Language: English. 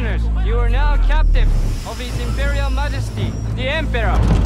prisoners. You are now captive of His Imperial Majesty, the Emperor.